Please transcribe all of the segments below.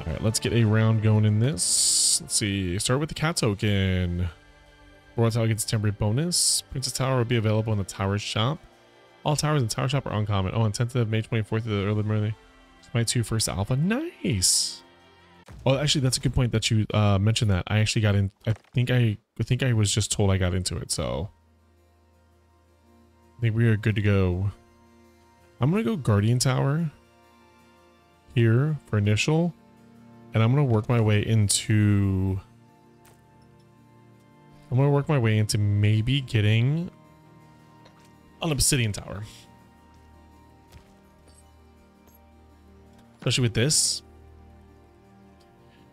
All right, let's get a round going in this. Let's see. Start with the cat token. Royal Tower gets a temporary bonus. Princess Tower will be available in the Tower Shop. All towers in the Tower Shop are uncommon. Oh, on 10th of May 24th to the early morning. My two first alpha. Nice. Oh, actually, that's a good point that you uh, mentioned that. I actually got in. I think I, I think I was just told I got into it. So I think we are good to go. I'm gonna go Guardian Tower here for initial, and I'm gonna work my way into. I'm gonna work my way into maybe getting an Obsidian Tower. Especially with this.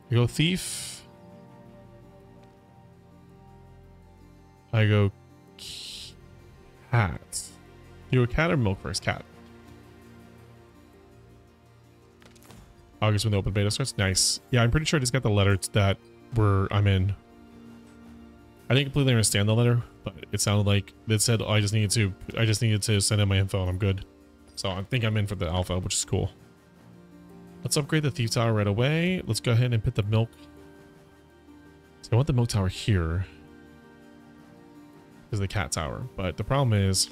I go Thief. I go Cat. You go Cat or Milk first? Cat. August when the open beta starts. Nice. Yeah, I'm pretty sure I just got the letter that where I'm in. I didn't completely understand the letter, but it sounded like it said oh, I just needed to I just needed to send in my info and I'm good. So I think I'm in for the alpha, which is cool. Let's upgrade the thief tower right away. Let's go ahead and put the milk. So I want the milk tower here. Is the cat tower. But the problem is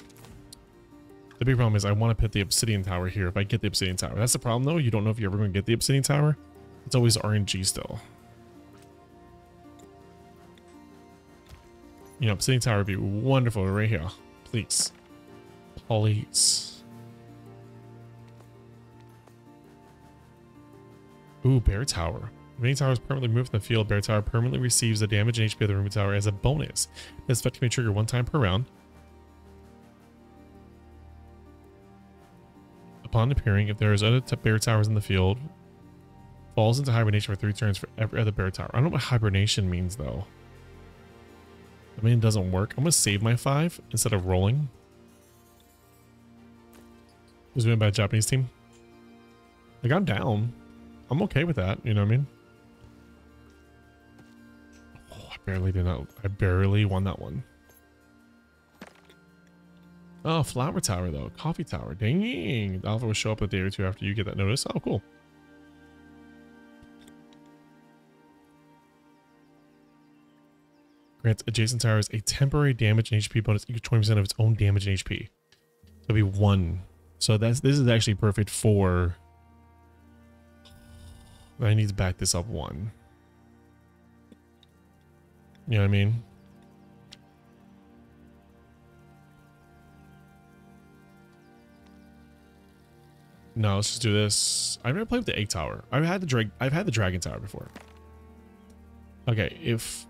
the big problem is I want to put the obsidian tower here if I get the obsidian tower. That's the problem though. You don't know if you're ever going to get the obsidian tower. It's always RNG still. You know, obsidian tower would be wonderful right here. Please. Please. Ooh, bear tower. Any tower is permanently moved from the field, bear tower permanently receives the damage and HP of the room tower as a bonus. This effect may trigger one time per round. Upon appearing, if there is other bear towers in the field, falls into hibernation for three turns for every other bear tower. I don't know what hibernation means though. I mean, it doesn't work. I'm gonna save my five instead of rolling. Was doing by a Japanese team. Like I'm down. I'm okay with that. You know what I mean? Oh, I barely did not. I barely won that one. Oh, flower tower though. Coffee tower. Dang. The alpha will show up a day or two after you get that notice. Oh, cool. Grants adjacent towers a temporary damage and HP bonus equal 20% of its own damage and HP. So it'll be one. So that's this is actually perfect for I need to back this up one. You know what I mean? No, let's just do this. I've never played with the egg tower. I've had the drag I've had the dragon tower before. Okay, if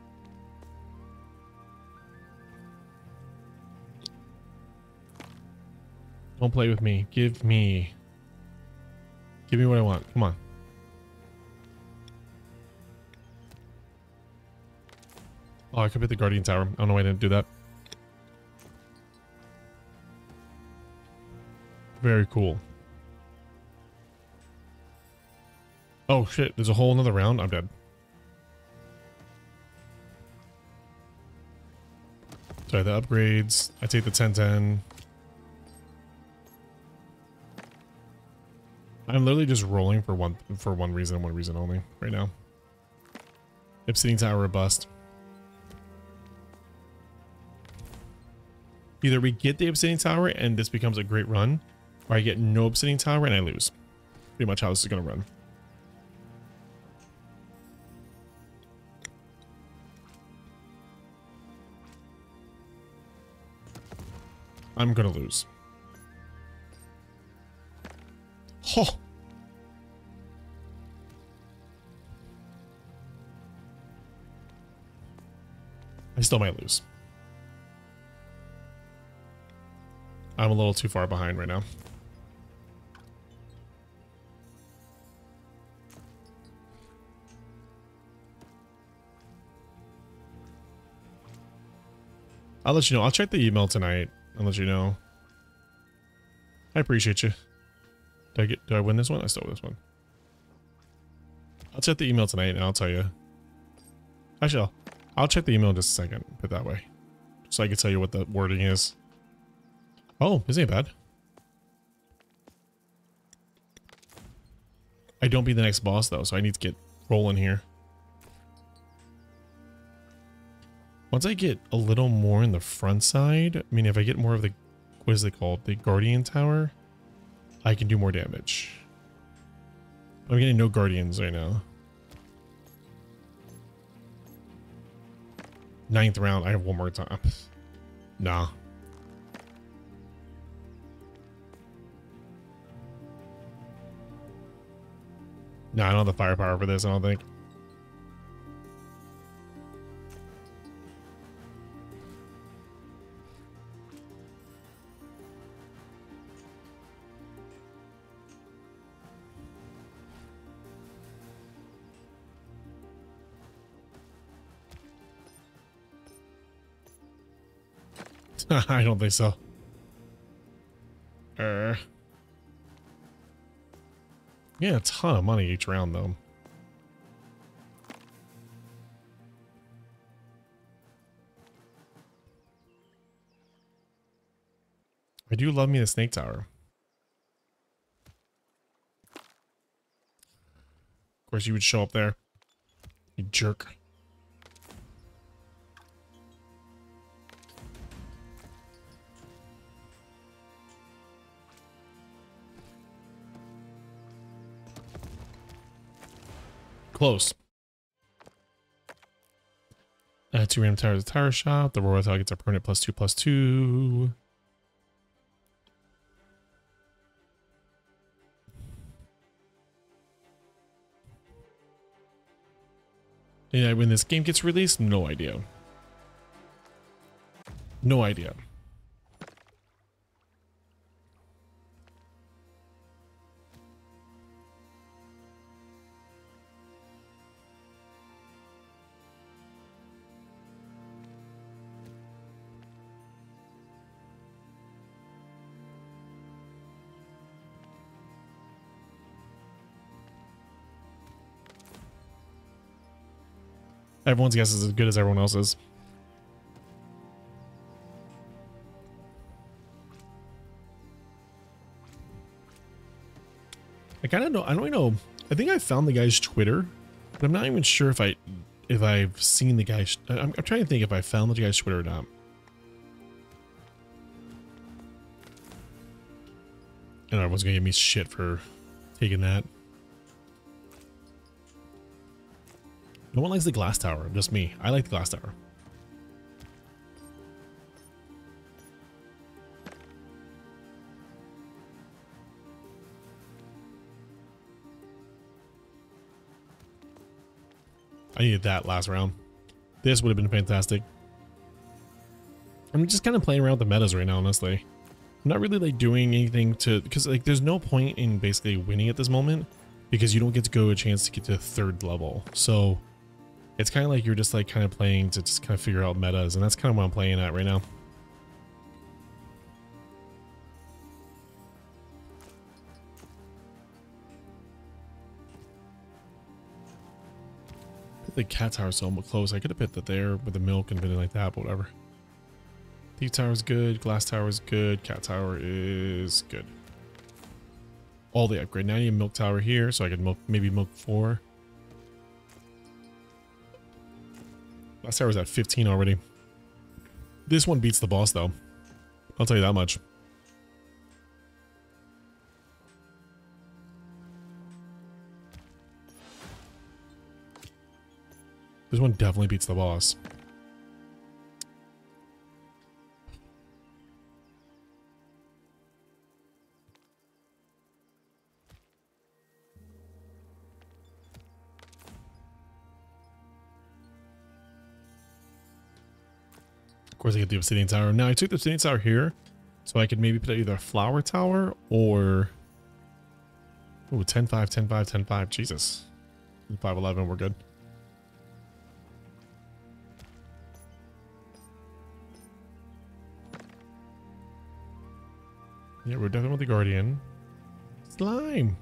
Don't play with me. Give me Give me what I want. Come on. Oh, I could hit the Guardian Tower. I don't know why I didn't do that. Very cool. Oh shit, there's a whole another round? I'm dead. Sorry, the upgrades. I take the 1010. I'm literally just rolling for one for one reason, one reason only, right now. Obsidian Tower bust. Either we get the Obsidian Tower and this becomes a great run, or I get no Obsidian Tower and I lose. Pretty much how this is going to run. I'm to lose. Oh. I still might lose. I'm a little too far behind right now. I'll let you know. I'll check the email tonight. Let you know. I appreciate you. Did I get? Did I win this one? I stole this one. I'll check the email tonight and I'll tell you. Actually, I'll, I'll check the email in just a second. Put that way, so I can tell you what the wording is. Oh, this ain't bad. I don't be the next boss though, so I need to get rolling here. Once I get a little more in the front side, I mean, if I get more of the, what is it called? The Guardian Tower, I can do more damage. I'm getting no Guardians right now. Ninth round, I have one more time. Nah. No, I don't have the firepower for this, I don't think. I don't think so. Uh, yeah, a ton of money each round, though. I do love me the snake tower. Of course, you would show up there. You jerk. Close. Uh, two random towers at the tower shop. The royal tower gets a permanent plus two plus two. Yeah, when this game gets released, no idea. No idea. Everyone's guess is as good as everyone else's. I kind of know. I don't know. I think I found the guy's Twitter, but I'm not even sure if I if I've seen the guy's. I'm, I'm trying to think if I found the guy's Twitter or not. And everyone's gonna give me shit for taking that. No one likes the glass tower, just me. I like the glass tower. I needed that last round. This would have been fantastic. I'm just kind of playing around with the metas right now, honestly. I'm not really like doing anything to, because like there's no point in basically winning at this moment because you don't get to go a chance to get to third level. So it's kind of like you're just like kind of playing to just kind of figure out metas, and that's kind of what I'm playing at right now. The cat tower so close. I could have put that there with the milk and been like that, but whatever. Thief tower is good. Glass tower is good. Cat tower is good. All the upgrade. Now I need a milk tower here, so I could milk maybe milk four. Last tower was at 15 already. This one beats the boss, though. I'll tell you that much. This one definitely beats the boss. Course, I get the obsidian tower. Now, I took the obsidian tower here, so I could maybe put either a flower tower or... Ooh, 10 5, 10 5, 10 5. Jesus. 5 11, we're good. Yeah, we're definitely with the Guardian. Slime!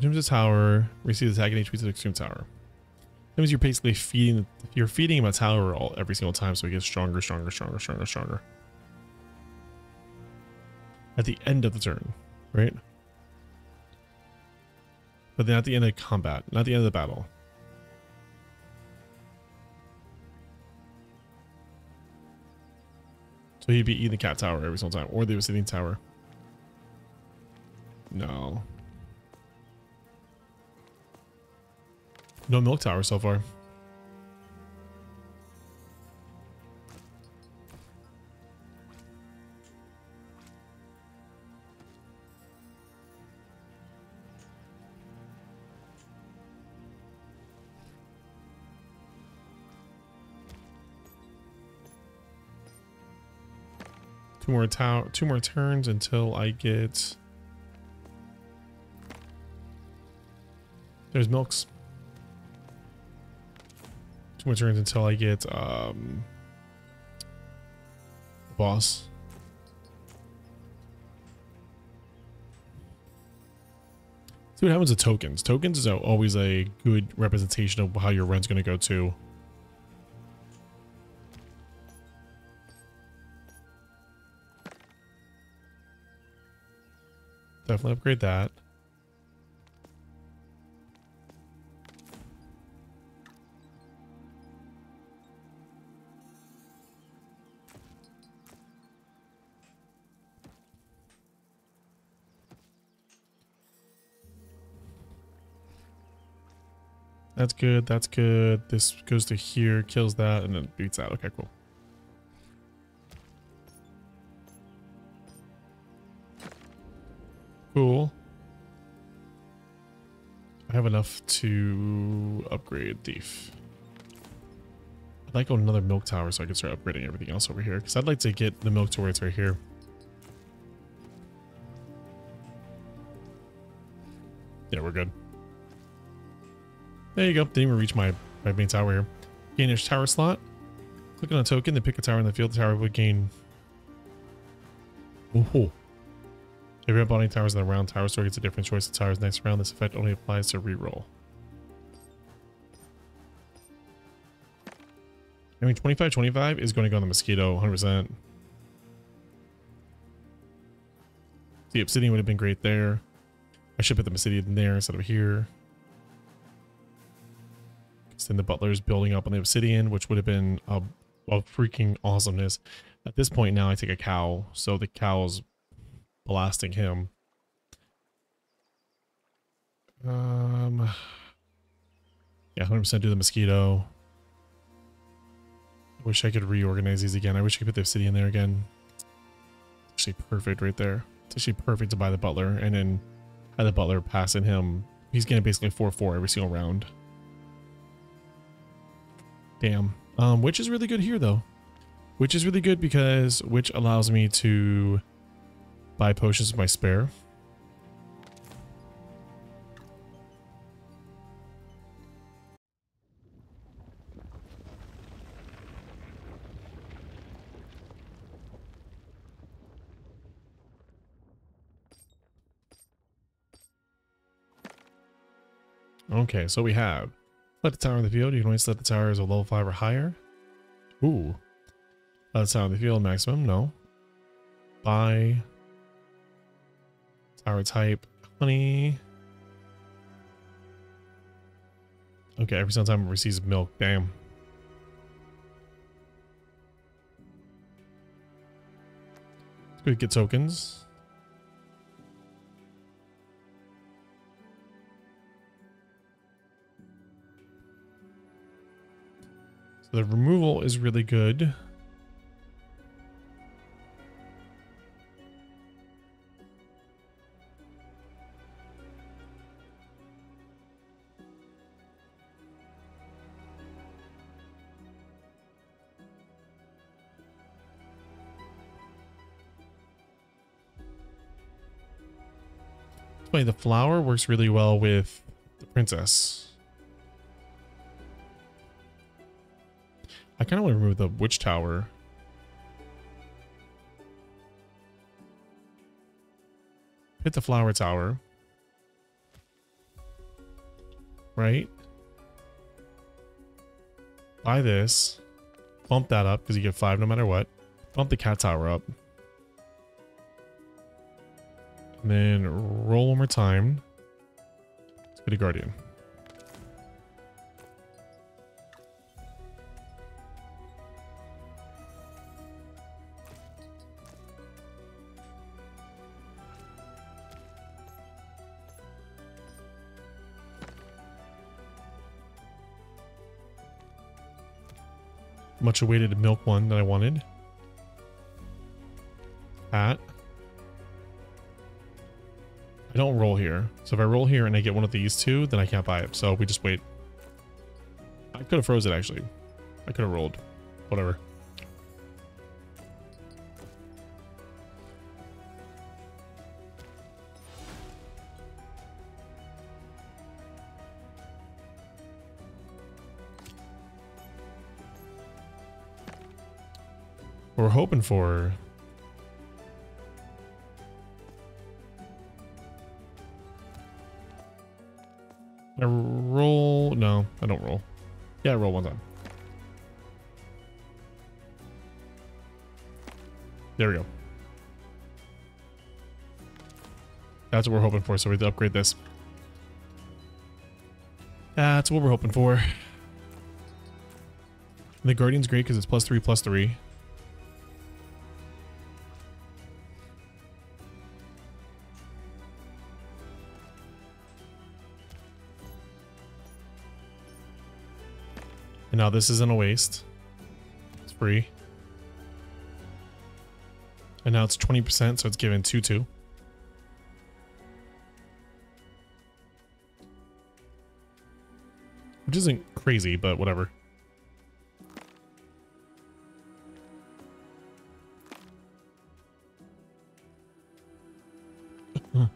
Consumes a tower, receives attack and HP to the extreme tower. That means you're basically feeding you're feeding him a tower all every single time so he gets stronger, stronger, stronger, stronger, stronger. at the end of the turn, right? But then at the end of combat, not the end of the battle. So he'd be eating the cat tower every single time, or the obsidian tower. No. No milk tower so far. Two more tower, two more turns until I get. There's milks. More turns until I get um boss. See what happens with tokens. Tokens is always a good representation of how your run's going to go too. Definitely upgrade that. That's good. That's good. This goes to here, kills that, and then beats that. Okay, cool. Cool. I have enough to upgrade Thief. I'd like another milk tower so I can start upgrading everything else over here. Because I'd like to get the milk to where it's right here. Yeah, we're good. There you go. Didn't even reach my, my main tower here. Gain tower slot. Click on a token, then pick a tower in the field. The tower would gain... Ooh. If you have any towers in the round, tower store gets a different choice of towers next round. This effect only applies to reroll. I mean, 25-25 is going to go on the Mosquito, 100%. The Obsidian would have been great there. I should put the Obsidian there instead of here. Then the Butler's building up on the Obsidian, which would have been a, a freaking awesomeness. At this point now, I take a cow, so the cow's blasting him. Um, yeah, 100% do the mosquito. I wish I could reorganize these again. I wish I could put the obsidian there again. It's actually perfect right there. It's actually perfect to buy the butler and then have the butler passing him. He's getting basically 4-4 every single round. Damn. Um, which is really good here though. Which is really good because which allows me to buy potions of my spare. Okay, so we have let the tower in the field. You can only set the tower as a level 5 or higher. Ooh. Let the tower in the field maximum. No. Buy Tower type, honey. Okay, every single time it receives milk, damn. Let's go get tokens. So the removal is really good. The flower works really well with the princess. I kind of want to remove the witch tower. Hit the flower tower. Right? Buy this. Bump that up because you get five no matter what. Bump the cat tower up. And then roll one more time. Let's get a guardian. Much awaited milk one that I wanted. Hat. I don't roll here. So if I roll here and I get one of these two, then I can't buy it. So we just wait. I could have froze it actually. I could have rolled. Whatever. We're hoping for I roll. No, I don't roll. Yeah, I roll one time. There we go. That's what we're hoping for, so we have to upgrade this. That's what we're hoping for. The Guardian's great because it's plus three, plus three. And now this isn't a waste. It's free. And now it's 20%, so it's given 2-2. Which isn't crazy, but whatever.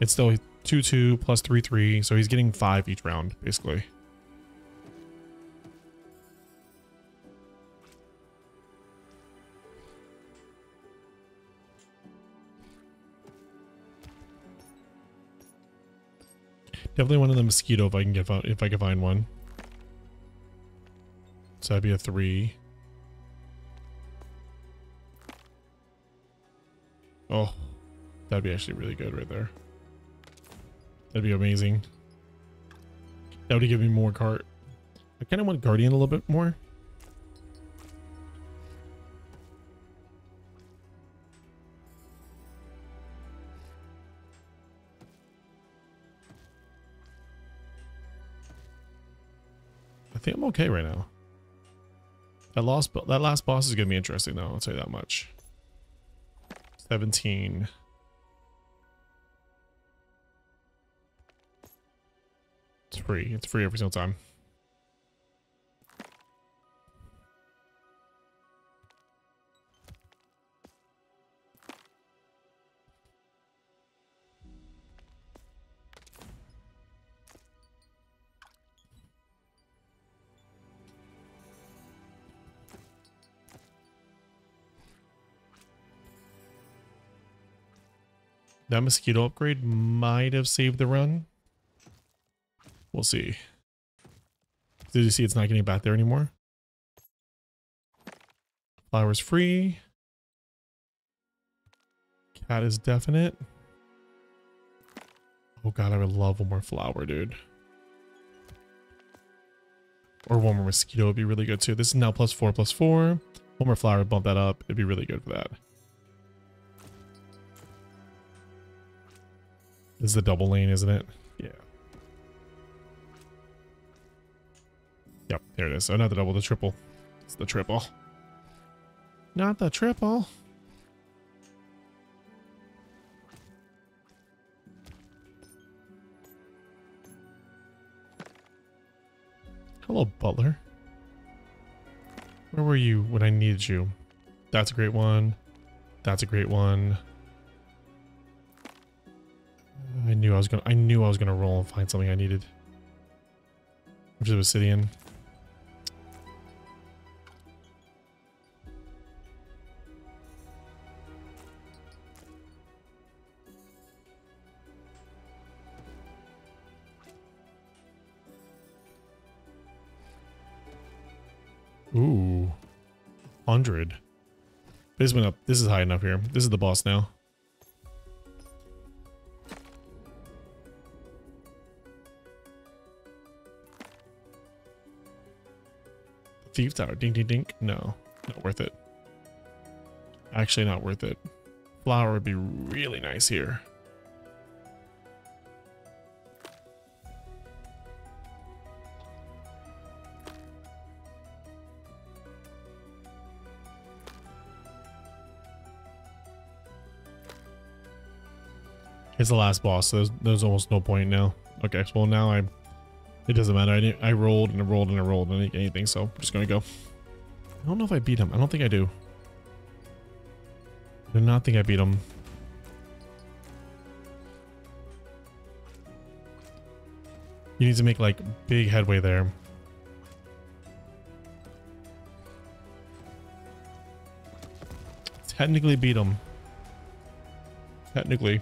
it's still 2 2 plus 3 3. So he's getting 5 each round, basically. Definitely one of the mosquito if I can get if I can find one. So that'd be a three. Oh, that'd be actually really good right there. That'd be amazing. That would give me more cart. I kind of want Guardian a little bit more. I think I'm okay right now. That last, that last boss is going to be interesting though, I'll tell you that much. 17. Free. It's free every single time. That mosquito upgrade might have saved the run. We'll see. Did you see it's not getting back there anymore? Flowers free. Cat is definite. Oh god, I would love one more flower, dude. Or one more mosquito would be really good too. This is now plus four, plus four. One more flower, bump that up. It'd be really good for that. This is the double lane, isn't it? Yep, there it is. Oh, not the double, the triple. It's the triple. Not the triple. Hello, Butler. Where were you when I needed you? That's a great one. That's a great one. I knew I was gonna I knew I was gonna roll and find something I needed. Which is obsidian. Ooh. 100. This went up. This is high enough here. This is the boss now. Thief Tower. Ding, ding, ding. No, not worth it. Actually, not worth it. Flower would be really nice here. It's the last boss, so there's, there's almost no point now. Okay, well now I, it doesn't matter. I I rolled and I rolled and I rolled and anything, so I'm just gonna go. I don't know if I beat him. I don't think I do. I do not think I beat him. You need to make like big headway there. Technically beat him. Technically.